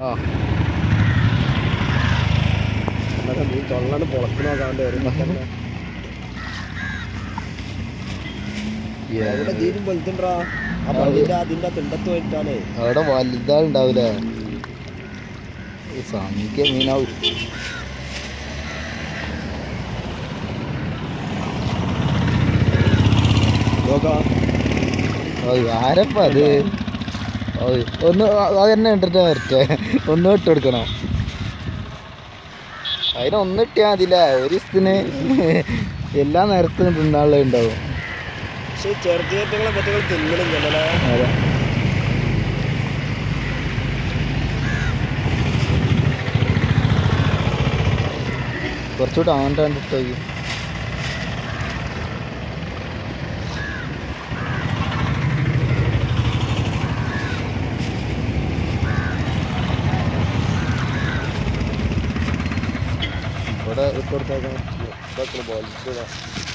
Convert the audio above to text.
ആ. എന്നിട്ട് തൊള്ളാണ്ട് പൊളക്കണോക്കാണ്ട് വരും അവിടെ തീരും വലുതുണ്ടാ ആ പള്ളിന്റെ അതിന്റെ തിണ്ടത്ത് പോയിട്ടാണേ അവിടെ വലുതാളുണ്ടാവൂലേ? സംഖ്യ മീനാവും നോക്കാം. ആരപ്പ അത്? ഒന്ന് അതന്നെ ഇട്ടിട്ട് വരട്ടെ. ഒന്ന് ഇട്ട് കൊടുക്കണം. അതിനൊന്നും ഇട്ടിയാൽ മതില്ല ഒരു ദിവസത്തിന് എല്ലാ നേരത്തും തിന്നാളുള്ളത് ഉണ്ടാവും. പക്ഷെ തിന്നണില്ലല്ലേ അതെ. കുറച്ചുകൂടെ ആണ്ട് बड़ा ऊपर था पकड़ बॉल